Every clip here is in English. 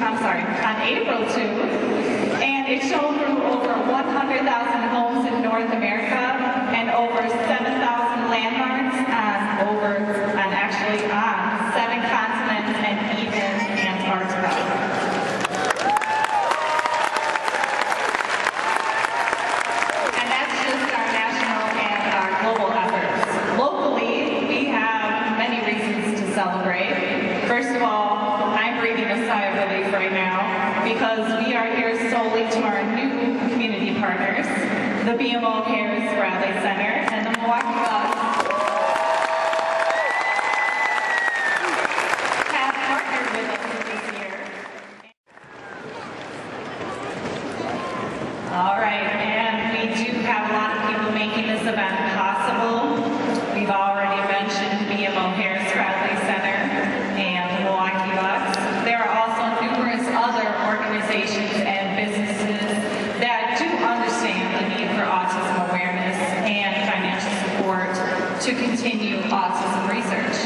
I'm sorry, on April 2, and it showed through over 100,000 homes in North America and over 7,000 landmarks on over, actually on seven continents and even Antarctica. celebrate. First of all, right now because we are here solely to our new community partners, the BMO Harris Bradley Center and the Milwaukee Bucks organizations and businesses that do understand the need for autism awareness and financial support to continue autism research.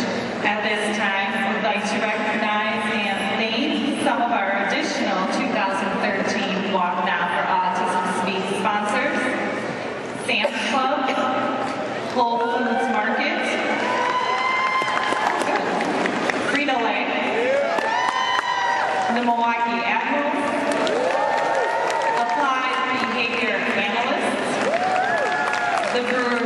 At this time, I would like to recognize and thank some of our additional 2013 Walk Now for Autism Speaks sponsors, Sam's Club, Whole Foods Market, Frito-Lay, the Milwaukee Admirals, the Brewer